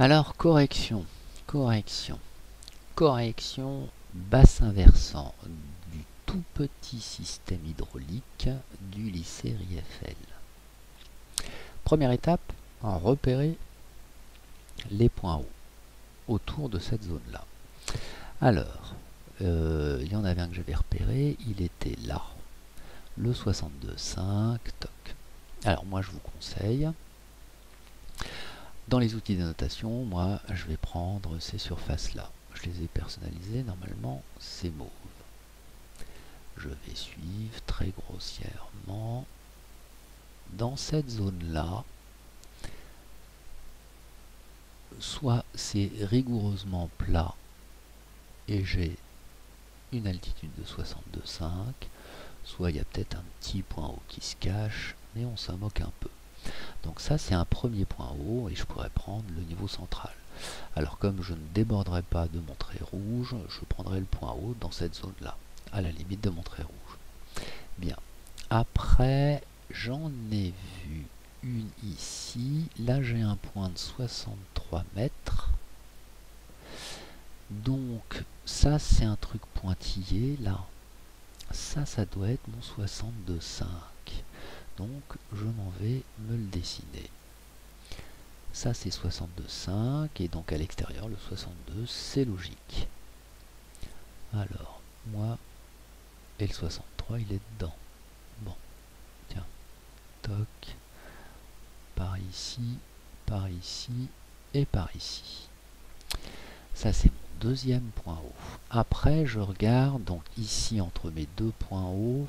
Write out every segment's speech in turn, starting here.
Alors, correction, correction, correction, bassin versant du tout petit système hydraulique du lycée Rieffel. Première étape, repérer les points hauts autour de cette zone-là. Alors, euh, il y en avait un que j'avais repéré, il était là, le 62.5, toc. Alors moi je vous conseille, dans les outils d'annotation, moi je vais prendre ces surfaces-là. Je les ai personnalisées, normalement c'est mauve. Je vais suivre très grossièrement dans cette zone-là, soit c'est rigoureusement plat et j'ai une altitude de 62,5, soit il y a peut-être un petit point haut qui se cache, mais on s'en moque un peu. Donc ça c'est un premier point haut et je pourrais prendre le niveau central. Alors comme je ne déborderai pas de mon trait rouge, je prendrai le point haut dans cette zone-là, à la limite de mon trait rouge. Bien. Après, j'en ai vu une ici. Là j'ai un point de 63 mètres. Donc ça c'est un truc pointillé là. Ça, ça doit être mon 62,5. Donc je m'en vais me le dessiner. Ça c'est 62,5 et donc à l'extérieur le 62 c'est logique. Alors moi et le 63 il est dedans. Bon, tiens, toc, par ici, par ici et par ici. Ça c'est mon deuxième point haut. Après je regarde donc ici entre mes deux points hauts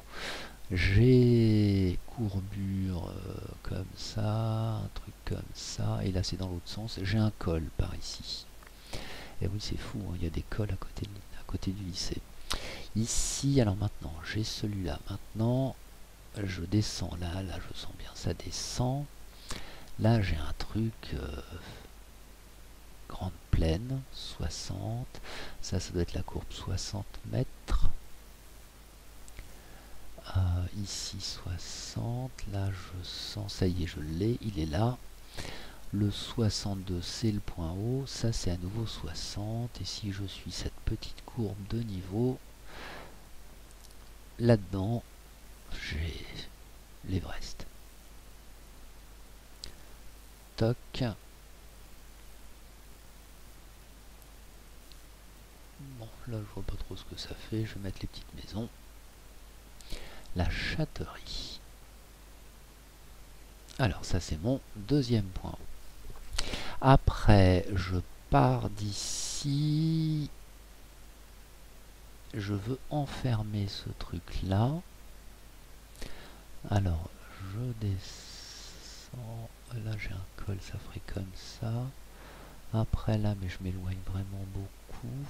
j'ai courbure euh, comme ça, un truc comme ça, et là c'est dans l'autre sens, j'ai un col par ici. Et oui c'est fou, hein, il y a des cols à côté, à côté du lycée. Ici, alors maintenant, j'ai celui-là. Maintenant, je descends là, là je sens bien, ça descend. Là j'ai un truc, euh, grande plaine, 60. Ça, ça doit être la courbe 60 mètres ici 60, là je sens, ça y est, je l'ai, il est là. Le 62 c'est le point haut, ça c'est à nouveau 60, et si je suis cette petite courbe de niveau, là-dedans, j'ai l'Everest. Toc. Bon, là je vois pas trop ce que ça fait, je vais mettre les petites maisons la châterie. Alors ça c'est mon deuxième point Après je pars d'ici. Je veux enfermer ce truc là. Alors je descends. Là j'ai un col, ça ferait comme ça. Après là, mais je m'éloigne vraiment beaucoup.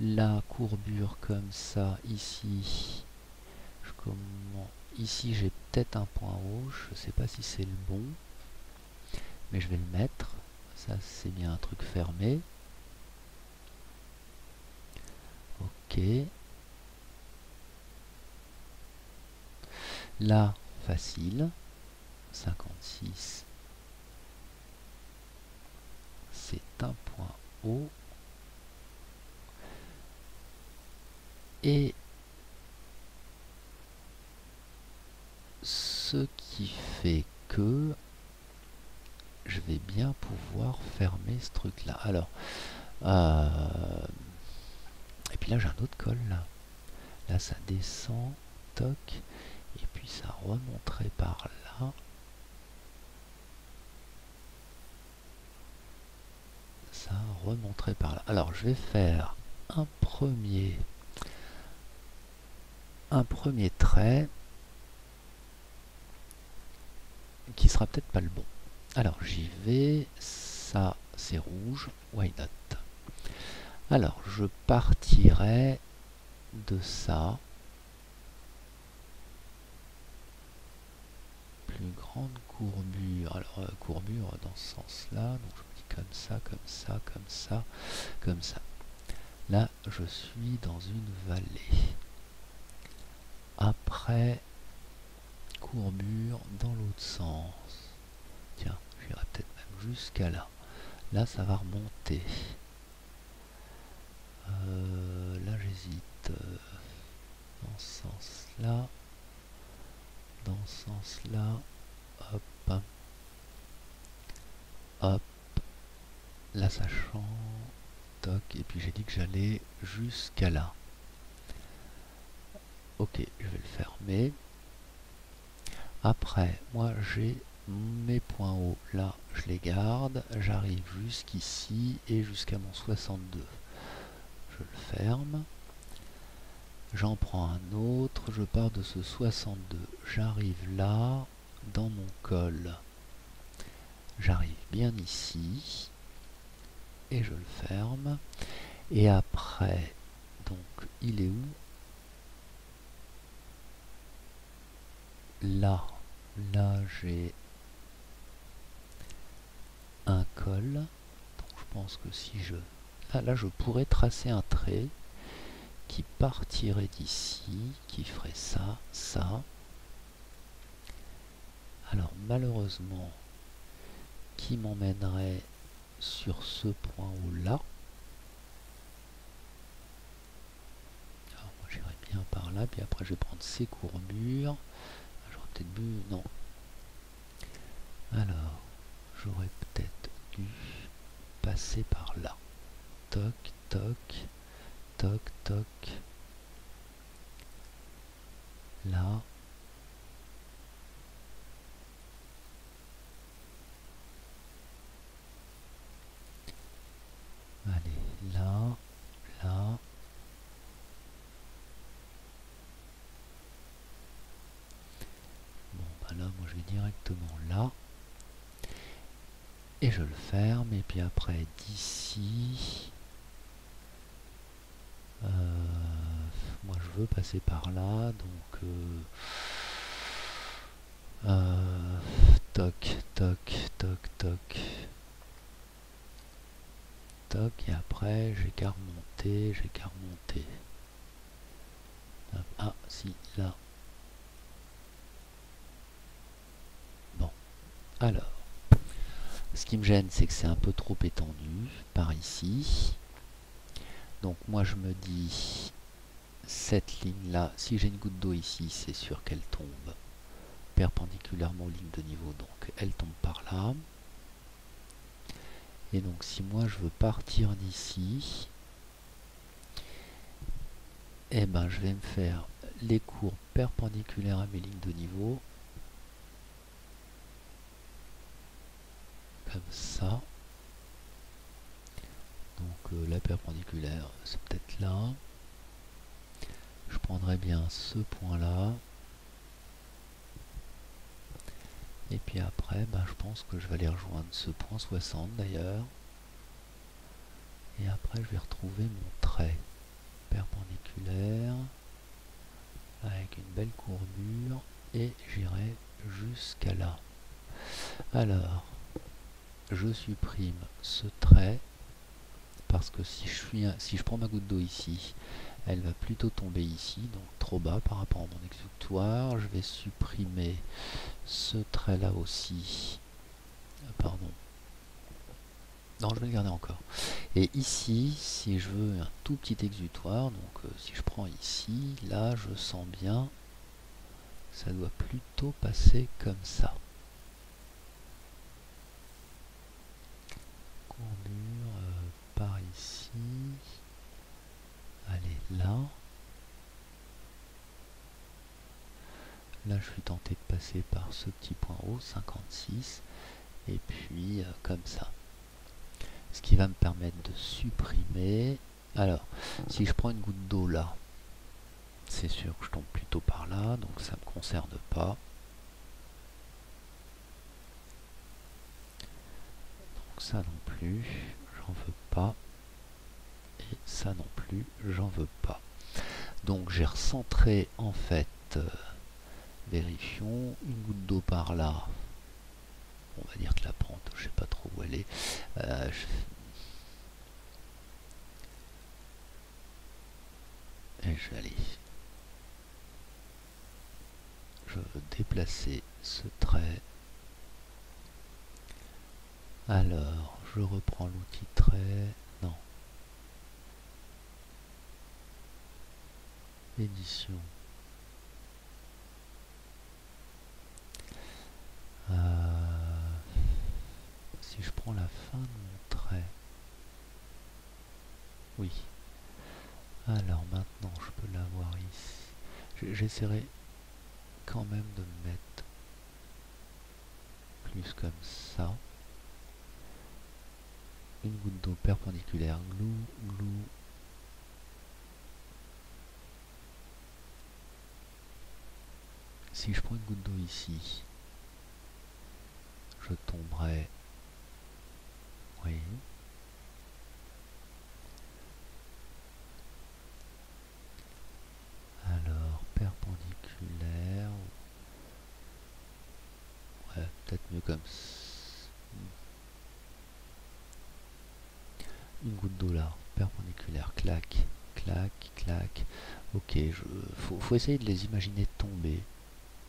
La courbure comme ça ici Ici, j'ai peut-être un point rouge. Je sais pas si c'est le bon. Mais je vais le mettre. Ça, c'est bien un truc fermé. Ok. Là, facile. 56. C'est un point haut. Et ce qui fait que je vais bien pouvoir fermer ce truc là alors euh, et puis là j'ai un autre col là. Là ça descend toc et puis ça remonterait par là. Ça remonterait par là. Alors je vais faire un premier un premier trait qui sera peut-être pas le bon. Alors j'y vais, ça c'est rouge, why not? Alors je partirai de ça. Plus grande courbure, alors euh, courbure dans ce sens-là, donc je dis comme ça, comme ça, comme ça, comme ça. Là je suis dans une vallée. Après courbure dans l'autre sens. Tiens, j'irai peut-être même jusqu'à là. Là, ça va remonter. Euh, là, j'hésite. Dans ce sens-là. Dans ce sens-là. Hop. Hop. Là, ça change. Toc. Et puis, j'ai dit que j'allais jusqu'à là. Ok, je vais le fermer. Après, moi, j'ai mes points hauts. Là, je les garde. J'arrive jusqu'ici et jusqu'à mon 62 je le ferme. J'en prends un autre, je pars de ce 62. J'arrive là, dans mon col. J'arrive bien ici. Et je le ferme. Et après, donc, il est où? Là, là j'ai un col. Donc je pense que si je ah, là, je pourrais tracer un trait qui partirait d'ici, qui ferait ça, ça. Alors, malheureusement, qui m'emmènerait sur ce point haut là. Alors, moi, j'irai bien par là, puis après, je vais prendre ces courbures. Non. Alors, j'aurais peut-être dû passer par là toc, toc, toc, toc. Là. Allez, là, là. Bon, bah là, je vais directement là. Et je le ferme, et puis après d'ici, euh, moi je veux passer par là, donc euh, euh, toc, toc, toc, toc, toc, et après j'ai qu'à remonter, j'ai qu'à remonter. Ah, si, là. Bon, alors, ce qui me gêne, c'est que c'est un peu trop étendu par ici. Donc moi je me dis, cette ligne-là, si j'ai une goutte d'eau ici, c'est sûr qu'elle tombe perpendiculairement aux lignes de niveau, donc elle tombe par là. Et donc si moi je veux partir d'ici, eh ben je vais me faire les courbes perpendiculaires à mes lignes de niveau, comme ça. Donc euh, la perpendiculaire, c'est peut-être là. Je prendrai bien ce point-là. Et puis après, ben, je pense que je vais aller rejoindre ce point 60 d'ailleurs. Et après, je vais retrouver mon trait perpendiculaire avec une belle courbure et j'irai jusqu'à là. Alors, je supprime ce trait parce que si je, prends ma goutte d'eau ici, elle va plutôt tomber ici, donc trop bas par rapport à mon exutoire. Je vais supprimer ce trait là aussi. Pardon. Non, je vais le garder encore. Et ici, si je veux un tout petit exutoire, donc euh, si je prends ici, là je sens bien, ça doit plutôt passer comme ça. Là, je suis tenté de passer par ce petit point haut, 56, et puis euh, comme ça. Ce qui va me permettre de supprimer. Alors, si je prends une goutte d'eau là, c'est sûr que je tombe plutôt par là, donc ça ne me concerne pas. Donc ça non plus, j'en veux pas ça non plus, j'en veux pas. Donc j'ai recentré en fait, euh, vérifions, une goutte d'eau par là. On va dire que la pente, je sais pas trop où elle est. Euh, Et je vais aller. Je veux déplacer ce trait. Alors, je reprends l'outil trait. Non. Édition. Je prends la fin de mon trait. Oui. Alors maintenant, je peux l'avoir ici. J'essaierai quand même de me mettre plus comme ça. Une goutte d'eau perpendiculaire, glou, glou. Si je prends une goutte d'eau ici, je tomberai. Oui. Alors, perpendiculaire. Ouais, peut-être mieux comme ça. Une goutte d'eau là, perpendiculaire, clac, clac, clac. Ok, je, faut, faut essayer de les imaginer tomber.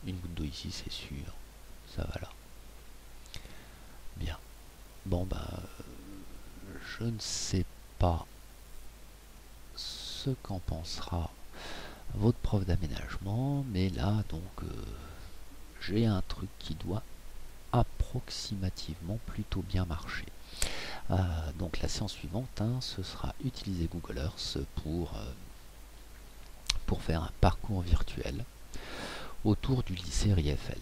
Une goutte d'eau ici, c'est sûr. Ça va là. Bien. Bon, bah, je ne sais pas ce qu'en pensera votre prof d'aménagement, mais là, donc, euh, j'ai un truc qui doit approximativement plutôt bien marcher. Euh, donc la séance suivante, hein, ce sera utiliser Google Earth pour, euh, pour faire un parcours virtuel autour du lycée RIFL.